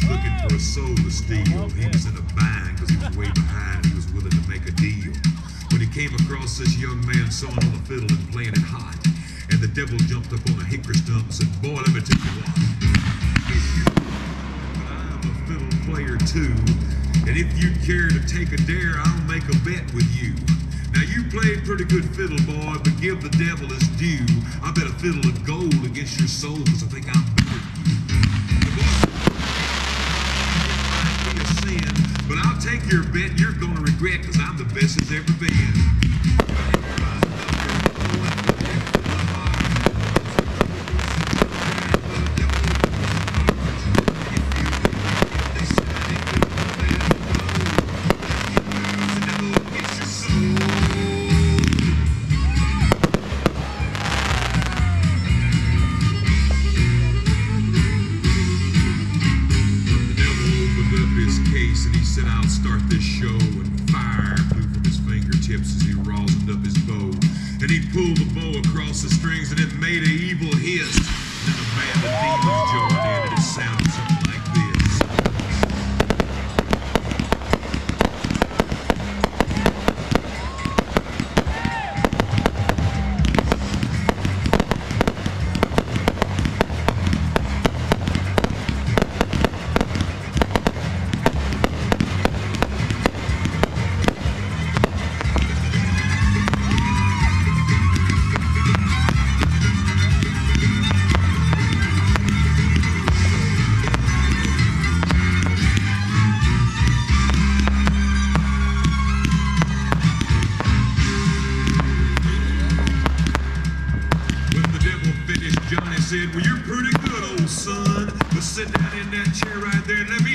was looking for a soul to steal. He was in a bind because he was way behind. He was willing to make a deal. When he came across this young man sawing on the fiddle and playing it hot, and the devil jumped up on a hickory stump and said, boy, let me tell you what. But I'm a fiddle player too, and if you care to take a dare, I'll make a bet with you. Now you played pretty good fiddle, boy, but give the devil his due. I bet a fiddle of gold against your soul because I think I'm your bet you're gonna regret, because I'm the best there's ever been. Start this show. And fire flew from his fingertips as he rosined up his bow. And he pulled the bow across the strings and it made a evil hiss. And then a band of said, Well, you're pretty good, old son. But sit down in that chair right there and let me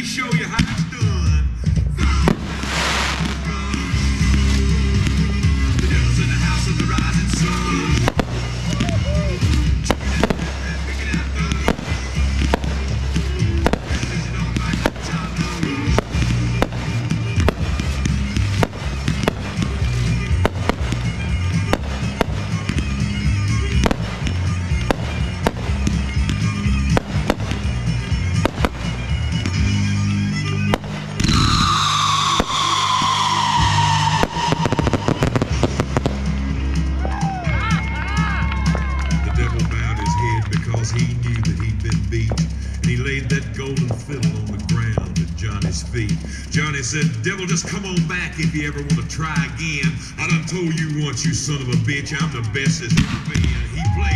Johnny's feet. Johnny said, Devil, just come on back if you ever want to try again. I done told you once, you son of a bitch, I'm the best there's ever been. He played